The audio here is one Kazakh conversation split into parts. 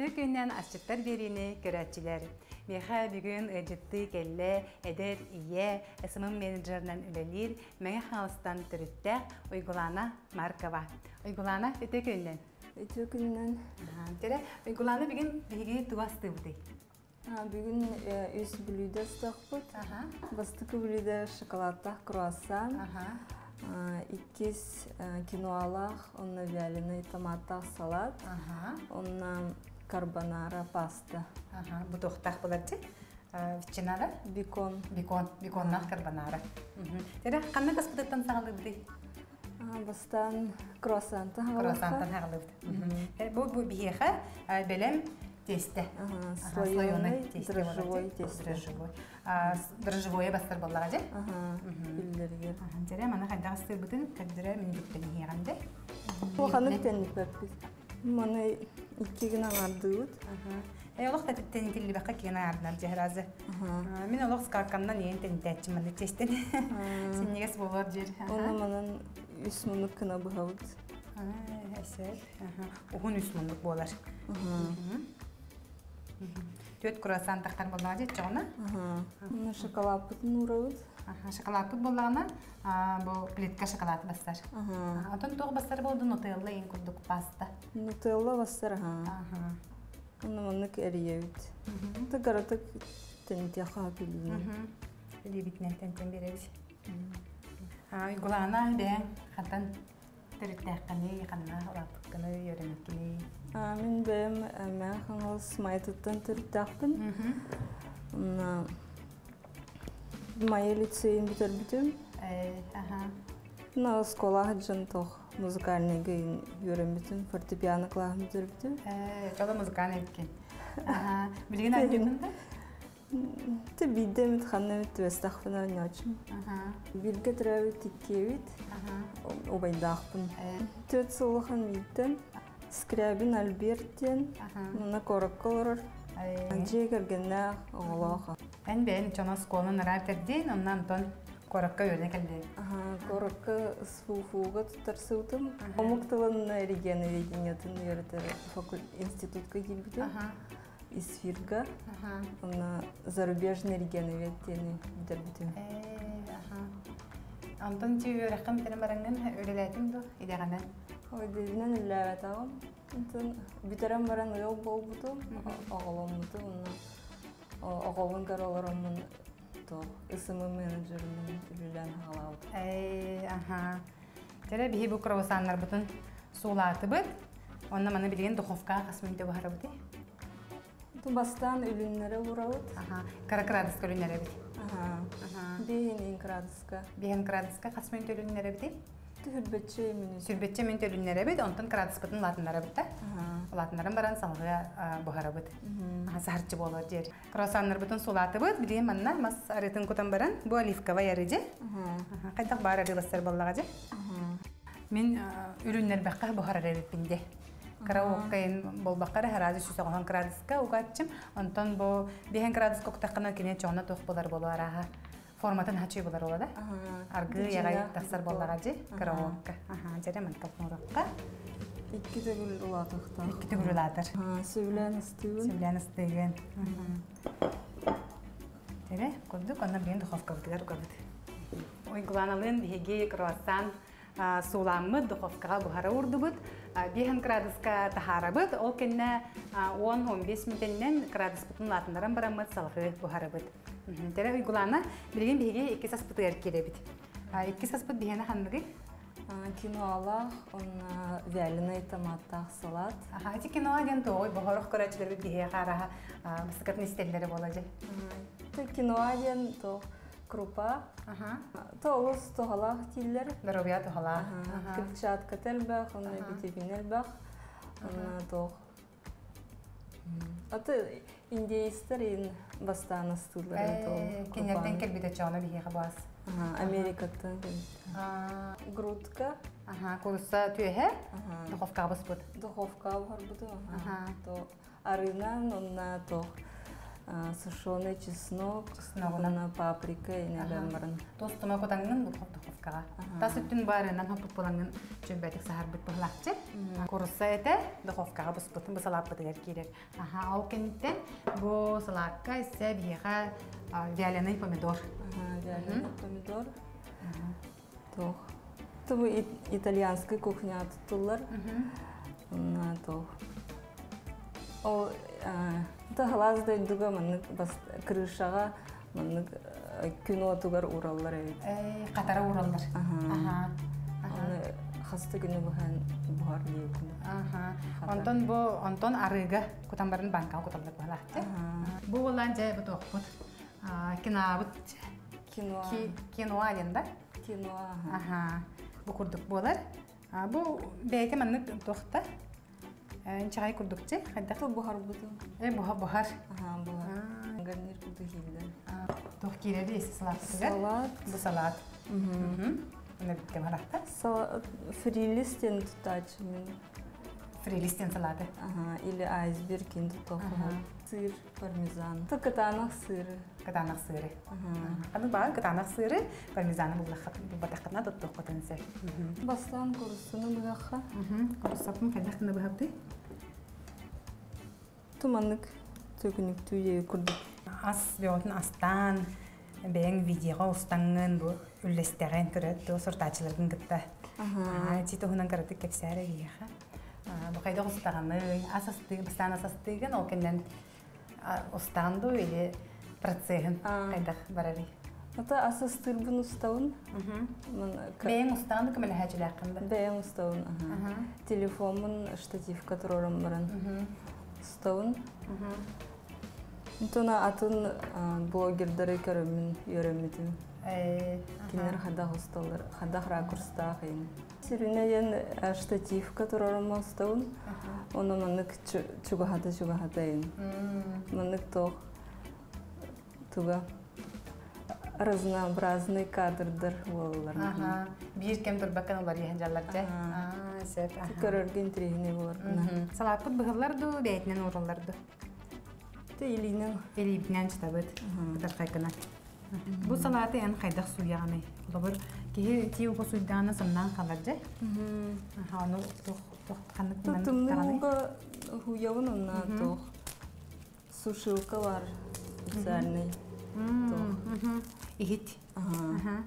Өтө күннен ашчыттар берини көрәтчилер. Меха бүгін ыжытты келле, эдер ие, ысымын менеджернан үлелир, мәңе халыстан түрітті Ойгулана Маркова. Ойгулана өтө күннен. Өтө күннен Тере, Ойгулана бүгін биги туасты бұдай. а, бүгін үс блюдо стақпыт. Аха. Бастыкы блюдо шоколадтах круассан, э, киноалах, онна вяленый томаттах салат, онна карбонара паста, Аха. Бу тохтах буларчы. Вичинада? бекон. Бикон, биконнах карбонара. Тере, канна каспыдыттан сағалы бұдай? А, бастан круассан Круассантан сағалы Бу бу биеха белем тесте. Ага, Ага, слоеный, тесте дрожжевой тесте. Дрожжевой. Дрожжевое бастар боллага же? Ага, пиллергер. Аха, Тере, мана хайдага сыр бутын, кәддіре мен бүттен хиған же? Оханык тенник пеппис. Маны икки гына ардыгыт. Эй, олох та тен тилли баққа кеген ардынан жехразы. Ага. Мен олох скаканнан ең тен тәтчі маны тестен. Сен негес болар жер. Оны манан кына мұндық болар. Ага. Төт круассан тақтар боллага? Ага. Мына шоколад бутын урабыт. Аха, шоколад тут боллагана, бу плитка шоколад бастар. Атын тоғы бастар болды нутелла ең күрдік паста. Нутелла бастар, маннык эриебит. Та гаратык тенитяха пилдин. Лебитнен тентен беребіз. Уйгулана бәң хатан тіріттәққаны, қанна ұлаттыққаны, йөрімеккені. А, хаңыз майтыттан түрттәқпін. Мына майя лицейін бітер бітім. Аха. Мына скола хаджан тоқ музыкальный гейн йөрем бітім. Фортепиано клағын бітер бітім. Чола музыканы еткен. Аха. Білген әдемінді? Ты бидде митханна мит вестахпына нячым. Аха. Билге трэви тиккевит. Аха. Обайдахпын. Төт сылыхан биттен. Скрябин Альберттен. Мына кораккалар. Анжей кергеннә оғылаға. Ән бәйін чона сколын ырар терден, оннан тон коракка өріне кәлді. Ага, коракка сфуфуга тутарсылтым. Омуктылын регионы ведениятын йөртер факуль институтка килбитим. Аха. Исфирга. Она зарубежный регионы ведтени битер Аха. Антон түйі рақым тәрін бараңын өлеләйтім ду, үлләбәт ағым. Интен битерен баран уна караларымын то ысымы. Эй, аха. Тере бихи бу кровосаннар бутын суулаты быт. Онна маны билген духовка. Бастан үліннері урауд. Аха. Каракрадыс көлінері бит. Ага. Аха. Бейін инкрадыска. Биген крадыска қасмынте өлінері бити. Түхірбетче минус. Сүрбетче мен төлінері бит, онтан крадыс бутын латындары бит та. Ага. Латындарын баран бит. Аха, сарчы болар жер. Кровосаннар бутын суулаты быт, билген манна мас арытын кутан баран, бу оливкава яры же. Қайдақ бар арыластар боллага же. Мен үрүннер баққа бухара ребиппинде. Караоккайын болбаққары харазы сүсі оған градуска угатчым. Онтон бу бехен градус коктаққына кене чоңна тоқ болар болар аға. Форматын хачы болар ола да. Ага. Аргы ягай тақсар боллага же караокка. Аха, жаре мен. Икки тегіл улатықта. Икки істеуін. Севлян істеген. Тере, көрдік, онна бен духовка гланалын беге круассан суламы духовкаға бұхара урдубут. Бехен градуска тахарабыт, ол кенне 10-15 минутеннен градус бұтын латындаран барамыт салғы бұхара бұт. Тере, ой, глана білген беге 2 саспыты әркеле бит. 2 саспыт бехені ханбығы? Киноалах, он вяленый томаттах салат. Аха, ти кино аден той, бұхарық көрәчілер бит беге қараға мысықатын істелері болады. Ты киноаден то крупа. Аха. То олыс тоғалах тиллер. Здоровья тухала. Клетчатка телбах, он битибинелбах. Он тоқ. Аты индейстер ин бастан астылар. Кенерден келбиде чоғына бихеға бас. Америкаттан. Грудка. Аха, курса түйе, духовка бас бұд. Духовка бар. Ага. То арына, онна то а, сушеный чеснок, Чесногынан. уна паприка ине Ага. бэмбарын. Тостыма котаңын бұл духовкаға. Ага. Тас үттін барынан хоппы болаңын чөмбәтік сахар бүт бұлақчы. Курса эте духовкаға бұс бұтын бұс алап бұтығар керер. Аха, ал кенттен бұл салаққа ise бияға вяленый помидор. Вяленый помидор. Тох. Ит- итальянская кухня туттулар. На тох. Ол та халазда дуга маннык бас крышага маннык э, кино тугар ураллар эбит. Эй, Қатара уралдар. Ага. Аха. Аны хаста күнү бухан бухар диетин. Аха. Қатар. Онтон бу онтон арыга кутамбарын банка куталдар балакчы. Ага. Бу болан жай бу тохпут. Кинабыт Кино. кино аленда. Кино. ага. Аха. Бу курдук болар. А бу бейте маннык тохта. Чагай курдукчы. Хайда. Ту бухар буту. Э буха бухар. Ага, бухар. А. Гарнир эси салат. Салат. Бу салат. Мгм. Мгм. Уна биттем харахта. Салат фрилистен тутач мен. Фрилистен салаты. Ага, или айсберг инду тоха. Ага. Сыр, пармезан. Та катанах сыры. Катанах сыры. Аны баа катанах сыры. Пармезаны буллахат. Бу батакна да тох котенсе. Мгм. Бастан курсуну бугаха. Курсапын кайдахтына бахапты. Туманнык төгүнүк түйе курдук. Ас биотын астан бэйэн видеоға устаңын бу үллестерен көрөт ту сортачылардың гытта. Ага. Тито хунан караты кепсәре гияха. Бу кайда устаганы ас асты бастан ас астыгын ол кеннен устанду или процехын А. кайда барары. Ата асас тырбын уставын. Мен хаҗылакында. бәйм уставын. Ага. Телефонмын штативка турарым баран. Уставын. Тона атын блогердары көрөмүн йөрөмүтүм. Кинер хадах усталар, хадах ракурста. Сиринеен уставын. Оны тох туга разнообразный кадрдар болалар. Аха. Бир кем турбаккан олар яһан жалларча. Ага. Аа, сеп. аха. Көрөргөн трехне болар. Мгм. Салатпыт быһылларду, бәйтнен уралларду. Те илинен Филиппинан читабыт. Мгм. Кытар кайкына. Бу салаты эн хайдах суяганы. Олабыр киһи тиу бу суйдана сымнан каларжа. Аха, ну тох тох канык мен Тутумны таганы. уга хуявын онна тох. Сушилка бар. Специальный. Аха.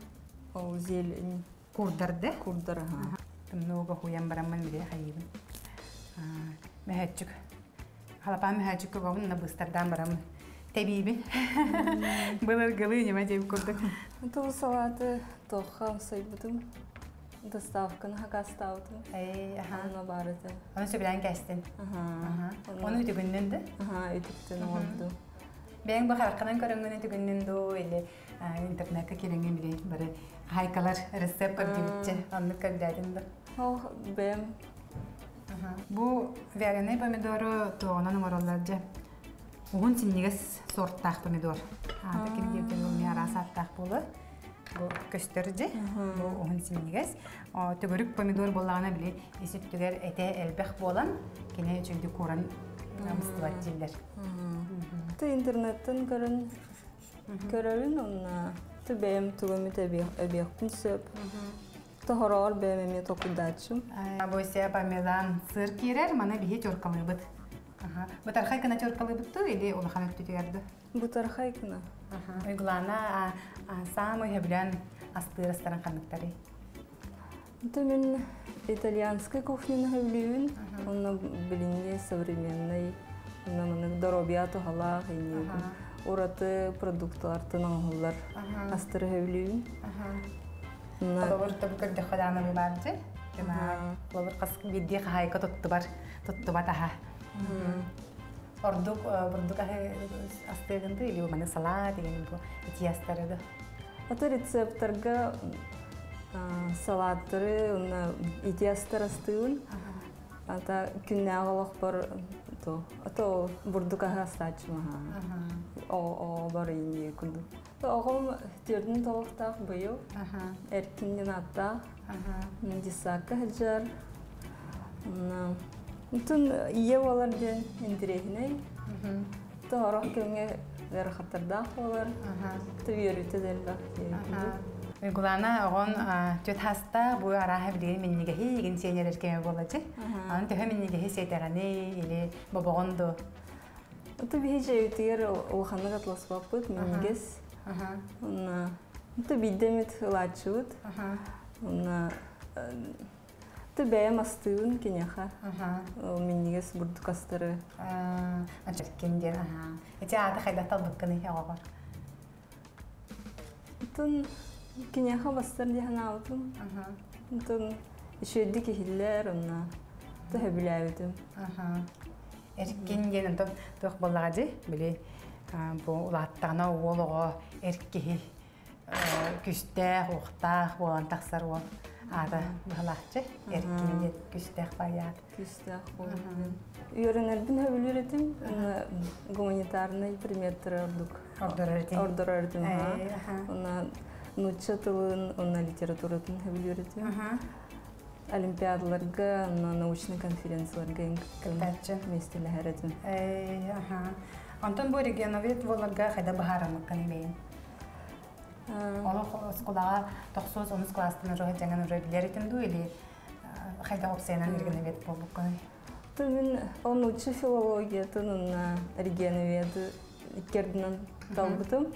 Ол зелень курдар. Ага. Тымнуга хуян барамман бире хайыбын. Аа, мэхэчүк. Халапа мэхэчүк гавын на быстардан барам. Тебибин. Былар гылы нема деп курдук. Тул салаты тоха сайбутум. Доставканы хака. Эй, аха. Ана барыты. Оны сөбілән кәстін. Аха. Оны үтігінненді. Ага, үтіктен олду. Бәң бұл харқынан көріңгіні түгінненді, или интернетке келіңген біле бары хайкалар рецепт көрдебітчі. Оны көрдәдінді. Ол бәм Бұл вяленый помидоры тоғынан ұмароларжы. Оғын синнегес сорттақ помидор. Ата келгерден ол не арасы аттақ болы. Бұл көстөржі. Бұл оғын синнегес. Түгірік помидор болағына біле есіп түгер әте әлбәқ болан. Кене чөйді коран мұстыват жерлер. Ты интернеттен көрін көрөрүн онна ты бәм тугамит әбияқтын сөп. Ты хороор бәм эме токудачым. Бойся пармезан сыр кирер, мана бихе чоркалы быт. Бұт архай кына чоркалы бытты, или улахан өтті тегерді. Бутархай кына. Уйгулана самый хэблян асты ресторан қанықтары. Ты мен итальянской кухняны хөвлүүн. Онна билинге современный. Онна мынык доробия тухалах ине. Ураты продуктлартын аңылар. Астыры. Онна Олабыр табы көрді қаданы бұл барды. Олабыр қас бидде қайқа тұтты бар, тұтты ба таға. Ордук, бурдук астыгынды, или маны салат деген бұл ити астарыды. Ата рецепторга салаттары, онна идеястар астыын. Ата күнне ағалақ бар то. О, аттақ. Дисакка. Тун ие болар ден индирехиней. Болар. Уйгулана огон төт хаста бу араха билген минниге хигин сенер эркеме болажы. Аха. Ан төһө минниге хесетаганы или бобогондо. Ото бихиже ütер улханга атласпаппыт минигес. Аха. Уна ото биддемит. Аха. Уна ото бәем астыын кенеха. Аха. Минигес бурдукастары. А, ача кендер аха. Эти ата хайда талбыкканы ягога. Тон кенеха бастар аутун. Аха. Тон ишөдди кихиллер уна. Ото хөбүләбитим. Аха. Эркинген антон тох боллагаджи били бу улаттагына уолого эркихи күстэ ухта болан таксар ол ада бахалачы эркинген күстэ баяат. Күстах болдым. Үйренердин хөбүлөретим. Гуманитарный предметтер ордук. Ордорордин. Ордорордим. Эй, аха. Нуча тылын, литературатын хөбүлөретим. Аха. Олимпиадаларга, уна научный конференцияларга местелеһеретим. Эй, аха. Антон бу регионовет воларга хайда бахарамыкканы бейин. Олох скулага 9-10 класстын уже жаңан уже ду или хайда мен он регионоведы талбытым.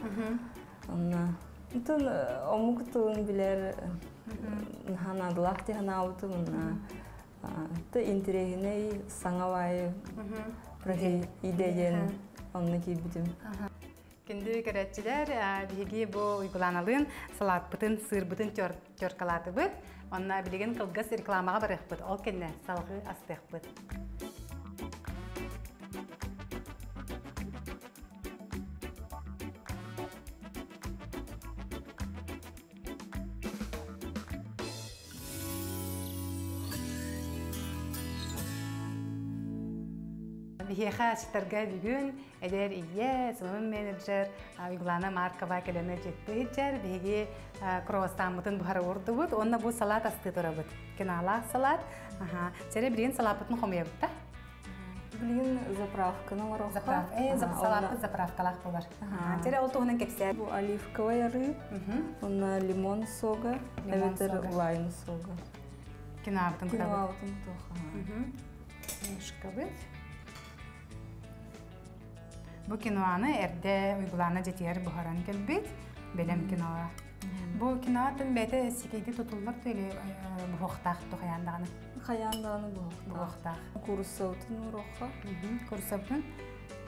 Уна Тун омук тун билер хана длахти хана ауту мына та интерегиней саңавай профи идеен онны кийбитим. Кинди керәтчиләр биги бу уйгуланалын салатпытын, сырбытын тёркалатыбыт. Онна билеген кылгас рекламага барыхпыт. Ол кенне салгы астыхпыт. Бихеха ситарга бүгүн эдер ие сымын менеджер уйгулана маркава келеме жетпейджер биги кровостамытын бухара урдубут онна бу салат асты турабыт кинала салат аха сере билген салапытын хомуябыт да Блин, заправка на лороха. заправ э салапы заправкалах булар Ага. сере ол тугунан кепсе Бу оливковый рыб, онна лимон сога, Лимон эветер сога. лайм сога. кинабытын курабыт Киноаутын тоха. Бу киноаны эрде уйгулана жетер бухаран келбит. Белем киноа. Бу киноатын бете сикейди тутуллар төле бухтах тухаяндаганы. Хаянданы бу. Бухтах. Курсаутын уроха. Курсаптын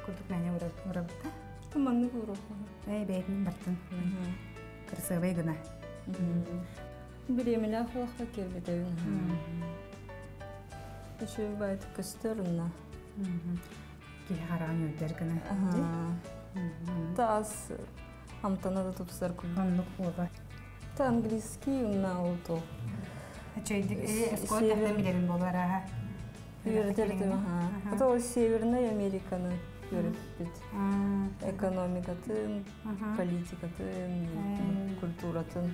курдук нәне урабыта. Туманны уроха. Эй бейтин бартын. Кырсыбай гына. Еще байт костерна. Ки харан өтер гына. Тас амтана да тупсар кул. Онлук буга. Та английский на ауто. Чөйдик э эскот тахта болар аха. Северная Американы. Экономикатын, политикатын, культуратын.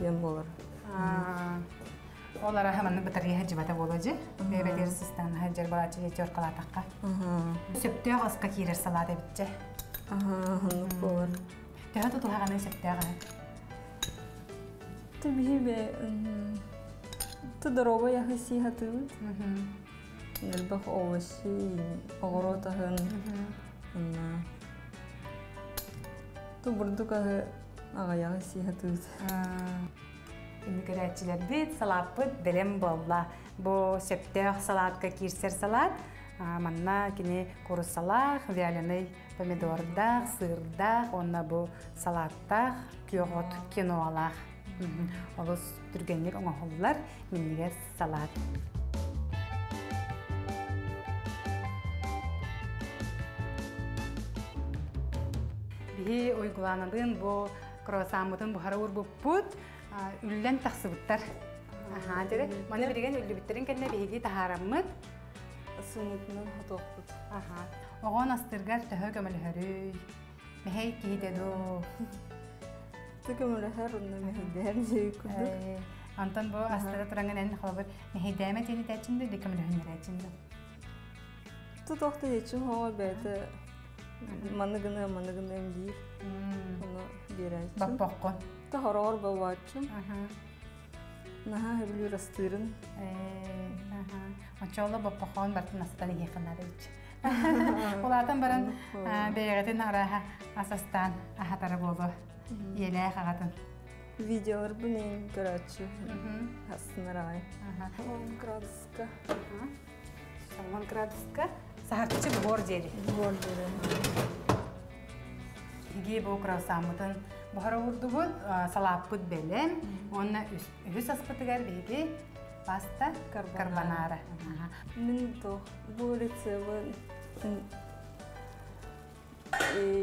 ем болар. Олар хаманы бітірге хәджібата болуджи. Бәбәдер систан хәджер балачы жетер қалатаққа. Ага. Сөптеғ асқа кейлер салады бітчі. Ага, ну болар. Тәғі тұтылғаны сөптеғі. Ты бибе ты дорога я хаси хатывыт. Нелбах овощи, огоротахын. Ана. Ты Ағаяғы сиятыз. Иммиграциялар бит, салапыт, білім болла. Бұл сөптеқ салатқа кирсер салат, манна кіне курус салақ, вяленый помидордақ, сырдақ, онна бұ салаттақ, күйоғот кену алақ. Олыс түргенлік оңағылар меніге салат. Бі ойгыланадын бұл круассанмытын бухара урбуппут үллен тахсыбыттар. Аха тере маны билеген үллүбүттерин кенне биһиги тахараммыт Сумутнан хотоқпут. аха оҕон астыргар төһө көмөлөһөрүй мехей киһидедуу Тукумулахар унна мехидер жейкуду. Антон бу астыра туранган эн холбор мехейдෑмэ тени тәчинди дикамлөһөннөрәчинди Ту тоқта ечим хова бәті манныгына манныгына эмдиир. Уну бирайчым. баппоққон Та хороор бавачым. аха Наха хэблүр астырын. Очоло баппоқон бартын астан иеханарыч Улаатан баран бэйгэтин араха асастан ахатары болу иелээ хагатын Видеолар бұнен көрәтші. Хастынарай. аха 10 градуска. Салман градуска сахарчы бор жери Бор дерен. Иги бу красамытын бухара урдубут салаппыт белем онна үс аспытыгар биги паста Карбонара. карбонара Аха. Мен то бұл рецебі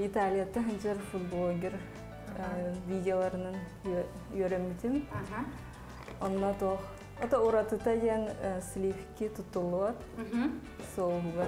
Италияда ханжар футблогер видеоларынан. Аха. Онна то Ата уратыта ян сливки тутулуат соугар.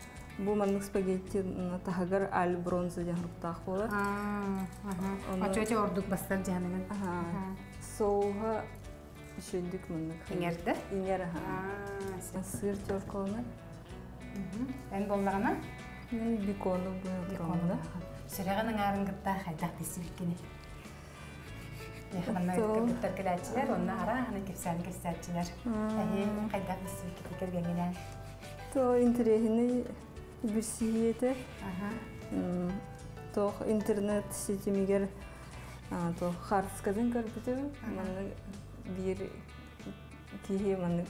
бу маннык спагетти тахагар аль бронза жахруктах болар. А, Ачочо ордук бастар. Аха. Соуга шөндүк маннык. Иңерді? Иңер аха. Сыр тёрколна. Мгм. Эн боллагана? Мен бикону буяттырмында. Сүрәгәнең арыңгытта хайдак дисилкини. Яхманна Оттоо. кыргыттар киләчиләр, онна ара ханы кепсән. Әйе. То бирсиете. Аха. То интернет сетимигер то харскадын көрбүтү. Маны бир кихи маны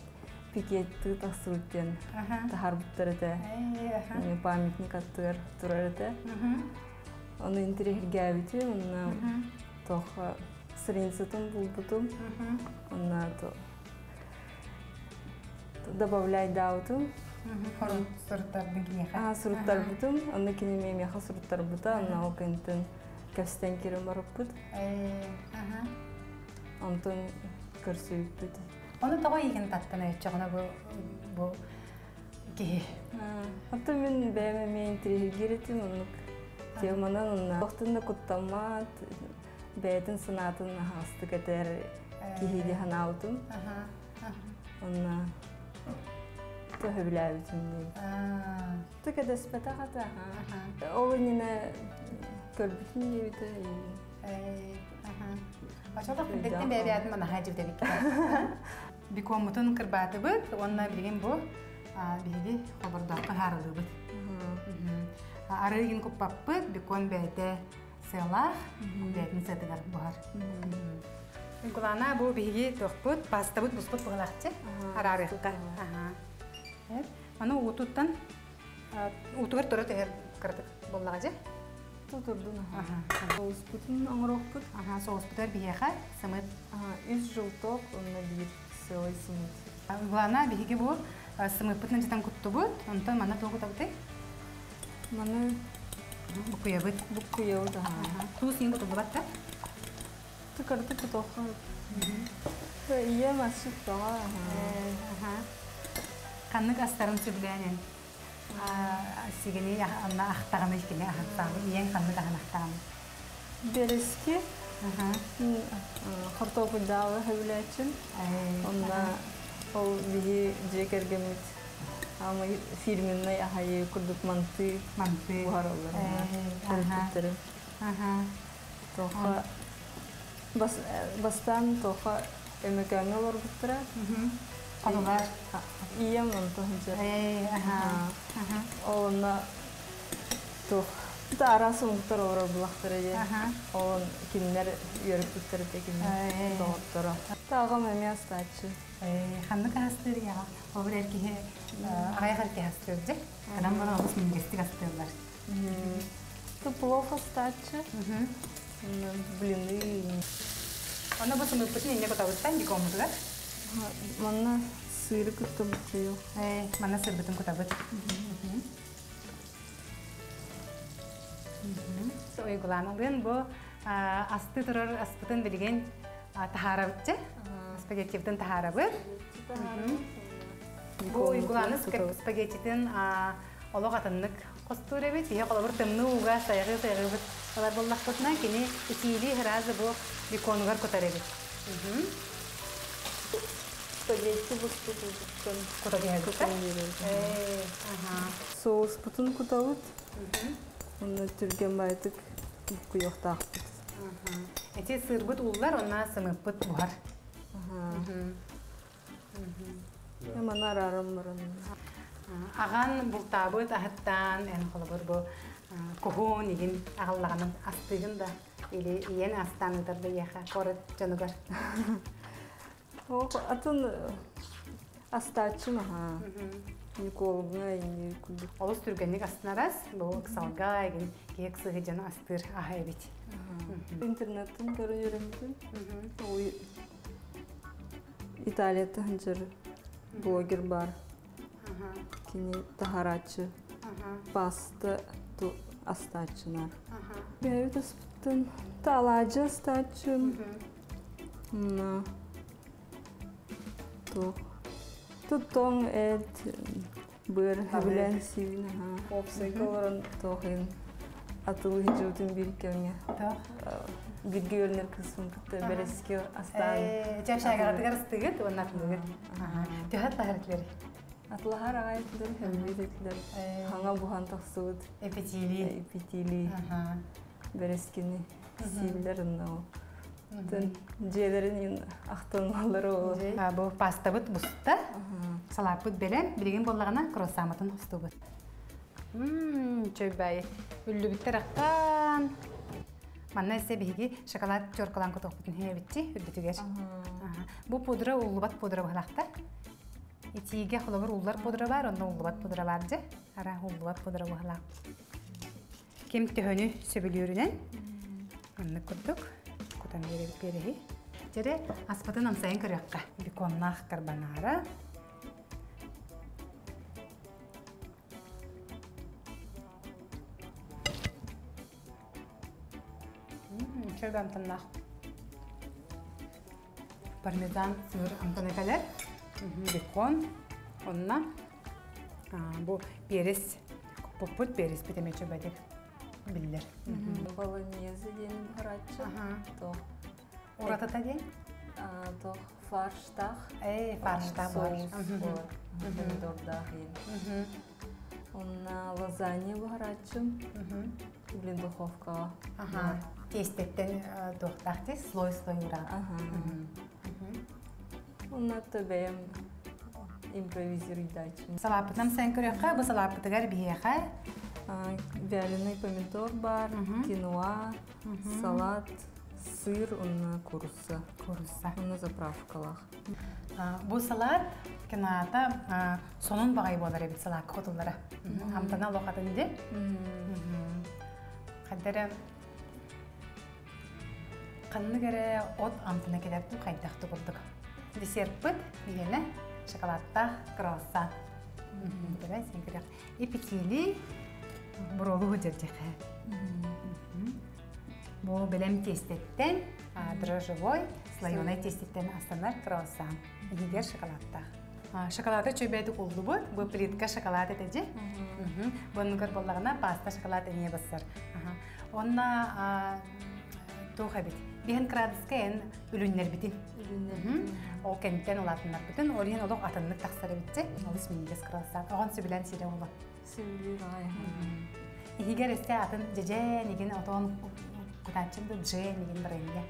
пикетти тасырыттен Аха. тахарбыттар. Мне памятник аттыр турар эте. Мгм. Оны гәбити, онна Мгм. тох страницатын то то добавляй даутум. Кінеха. А суруттар бутум. Онна кинеме меха суруттар бута. Онна окентен кәстен кирим барып Әйе, аха. Онтон көрсөйүп бут. Оны тоға еген таттан өтчіғына бұл бұл кихи. Ата мен бәме мен интерех гиретим онук. Теманан онна. Тохтында куттамат. Бәйтін сынатын хасты кетер кихиди ханаутум. Аха. Аха. Онна төһөбүләбитим дим. А, Тыка деспета хата. аха. Ол нине көрбүтүн дебите. Әйе, аха. Ачалда хиддеттен бәбі адым ана хажып дебик. Бикомутун кырбаты бит, онна билген бу биги хобордакка харылы бит. Арыгин куппаппыт, бикон бәйте сыйлах, бәйтін сәтігар бұхар. Гулана бу биги тохпут, паста бут буспут бұғылақчы, арарыққа. Маны утуттан, утугар тұры тәхер кырдык боллаға же. Тутурдун. Оңрокпут. Аха, соғыс бұтар бияға, сымыт. Үз жылток, онна бир сылай сымыт. Гулана биги бу житан күтті бұт, онтан мана тоғы табыты, Маны бұқуя бұт. букку яуда. Туу син бұты бұлатта. Тыкарды кутоха. Ия масшык тога. Каннык астарын сүргәнен. Сигени анна ахтаганы икене ахтагы, иен каннык ахтаганы. Берески. Хартопу дагы хөвләчен. Онда ол биги жекергемит. Ама фирменный ахайы курдук манты манты. бухаралар. Көрүттөрү. Аха. Тоха бас бастан тоха эмекәңе бар буттыра. Ием онто хинче. Эй, аха. Аха. Олна тох Та арасы уңтар ора булактыр эже. Аха. Он кинилер үйрөп туттар эте Эй. кинилер. Доктора. Тага меме астачы. Ханны кастыр я. Обыр эркиhe ағай харки хастыр же. Адам бана алыс мингести кастырлар. Ты плохо астачы. Блины. Бұттан dik омудугар. Манна сыры күттім күйо. Мана сыр бүтін көта бұт. Ойгуланылын бұл асты тұрар аспытын білген тахара бұтчы. Спагеттивден тахара бұт. Бұл ойгуланы спагеттиден олық атынлык костур эбит, бия колобур тымны бит. Алар боллак котна кини итили хразы бу биконугар котар эбит. Э, ага. Соус бутун кутабыт. Оны түрген байтык күйоқтақ. Эти сырбыт уллар онна сымыппыт буар. Манар арым барым. Аған бултабыт ахыттан эн холобур бу кухун игин агаллаганын астыгын да или иен астан ыдарды яха корыт жанугар. О, атын астачы маха. Николгна и күлді. Олус түргенник астынарас, бу кысалга игин кек сыгы жана астыр аха эбит. Интернеттен көрі жүремдім. Ой, Италияда ханжыр блогер бар. Кини тахарачы. Паста ту астачынар. Бәйбіт аспыттын талажы астачым. На. Ту. Туттон эт бір білен сивін. Опсайкаларын тоқин. Атылы хиджутын бір кемге. Бирге өлнер кысым кытты береске астан. Ыстыгыт, онна тындыгыт. Төхат тахарыклары. Атлахар ағайтлар хәмбетлер. Хаңа бухан тахсыбыт. Эпетили. Эпитили берескени сивлер нау. Тын жээлерин актангалары ол. Бу пастабыт буста. Салапыт белен билген боллагана кроссаматын хустубыт. Мм, чөйбай. Үллүбүттер аккан. Манна эсе биги шоколад чоркалан коток бүтүн хебитти, үрдүтүгер. Бу пудра уллубат пудра балакта. Итиге холобур уллар пудра бар, онда уллубат пудра бар же. Ара уллубат пудра балак. Кем төхөнү сөбүлүрүнен. Анны курдук. Кутан беребит береги. Жере аспатын амсайын көрөкка. Биконнах карбонара. Чөбі амтаннақ. Пармезан сыр амтанекалер. Бекон. Онна. Бұл перес. Поппут перес бітеме чөбәдек. Биллер. Болонезы денім барачы. Тох. Уратата ден? Тох фарштах. Эй, фаршта бар. Соус бар. Помидордах ен. Онна лазанья барачым. Блин, духовка. Ага. Тестеттен тоқтақты слой-слой урат. Онна төбем импровизируй дачу. Салапытнам сән көрөкка, бұл салапытыгар бияқа. Вяленый помидор бар, киноа, салат, сыр, онна курса. Курса. Онна заправкалах. Бұл салат киноата сонун бағай болар ебит салат котулара. Амтана лоқатын де. Қаддары қанны кере от амтына қайдақты болдық. Десерт бұд, дегені шоколадта круассан. Дұрай, сен керек. Эпикили бұролу жердеқі. Бұл білем тестеттен, дрожжевой, слоеный тестеттен астанар круассан. Егер шоколадта. Шоколады чөбәді қолды бұл, бұл плитка шоколад етеде. Бұныңғыр болағына паста шоколад әне басыр. Онна туха бит. Биһен крадыска эн үлүннер битин. Ол кенттен олатыннар битин. Олин олох атыннык тахсары битте. Олыс мингес кралсан. Огон сүбилен сире ола. Севли рай. Игер эсте атын жеже неген отон кутачымды дже неген бренге.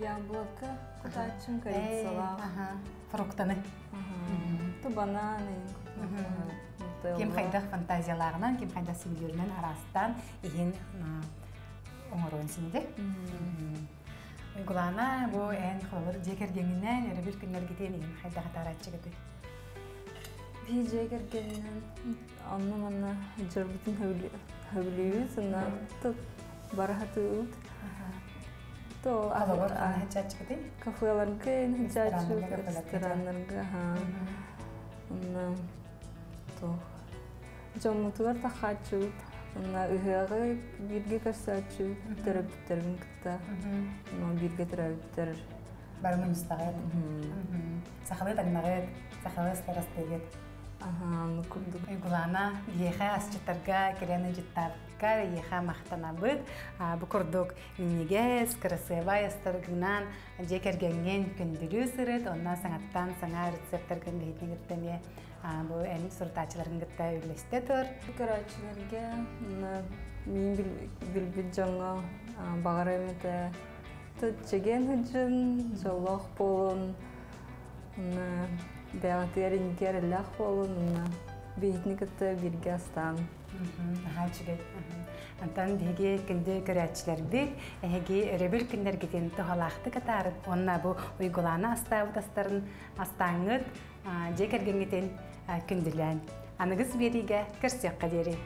Яблоко, кутачым, корицала. Фруктаны. То бананы. Кем хайдах фантазияларынан, кем хайдах сибилерінен арастан иһин оңорон синде. Уйгулана бу эн холор жекергеңинен эре бир күннер гитен иһин хайдах таратчы гыты. Би жегергеннен анна манна жырбытын хөблүйү сына туп барахатыут. То Холор хачачы гыты. кафеларга хачачу рестораннарга ха. Онна то жомутугар тахачут. Онна ыхыгы бирге көрсөчү терапевтерин кытта. Но бирге мустагат. Сахалы сахалы. Курдук. Уйгулана еха асчытарга керены життарга еха мақтанабыт. Бу курдук иннигес, красивая старгынан жекергенген күндүрү сырыт, онна саңаттан саңа рецепттер гыттеме бу эми суртачыларын гытта үйлесте тур. Карачыларга на мин билбит жаңа багар эмете төтчеген хүджин жолох болун на бягатер ингер лах болун на бейтни кытта бирге астан Хачыгет. Антан деге кинде көрәчләрбек, эһеге ребел киндер гитен тохалахты катар. Онна бу уйгулана астабыт астарын астаңыт, жекергенгетен күндүлән. Аныгыз бериге кирсек кадери.